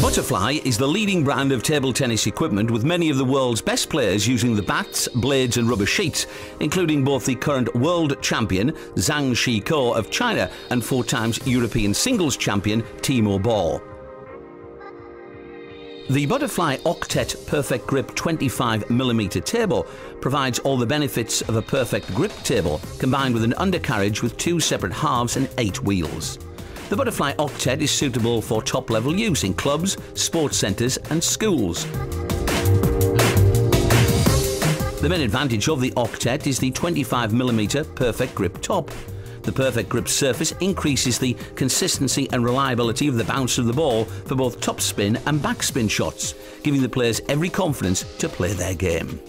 Butterfly is the leading brand of table tennis equipment with many of the world's best players using the bats, blades and rubber sheets, including both the current world champion Zhang Jike of China and four times European singles champion Timo Boll. The Butterfly Octet Perfect Grip 25mm table provides all the benefits of a perfect grip table, combined with an undercarriage with two separate halves and eight wheels. The Butterfly Octet is suitable for top-level use in clubs, sports centres and schools. The main advantage of the Octet is the 25mm perfect grip top. The perfect grip surface increases the consistency and reliability of the bounce of the ball for both topspin and backspin shots, giving the players every confidence to play their game.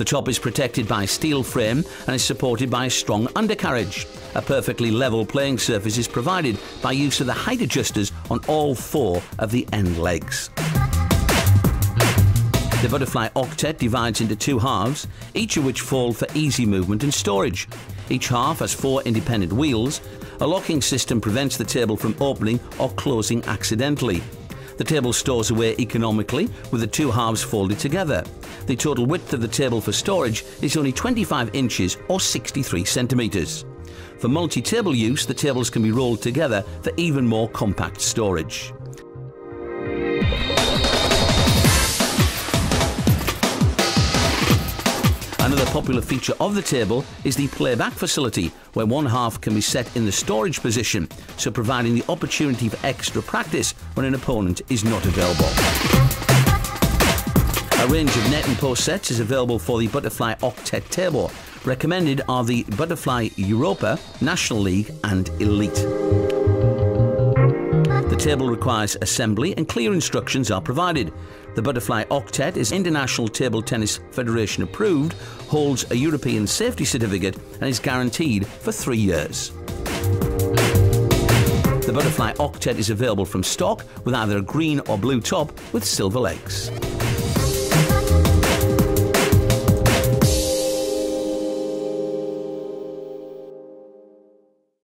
The top is protected by steel frame and is supported by a strong undercarriage. A perfectly level playing surface is provided by use of the height adjusters on all four of the end legs. The Butterfly Octet divides into two halves, each of which fall for easy movement and storage. Each half has four independent wheels. A locking system prevents the table from opening or closing accidentally. The table stores away economically with the two halves folded together. The total width of the table for storage is only 25 inches or 63 centimetres. For multi-table use, the tables can be rolled together for even more compact storage. Another popular feature of the table is the playback facility, where one half can be set in the storage position, so providing the opportunity for extra practice when an opponent is not available. A range of net and post sets is available for the Butterfly Octet table. Recommended are the Butterfly Europa, National League and Elite. Table requires assembly and clear instructions are provided. The Butterfly Octet is International Table Tennis Federation approved, holds a European safety certificate and is guaranteed for three years. The Butterfly Octet is available from stock with either a green or blue top with silver legs.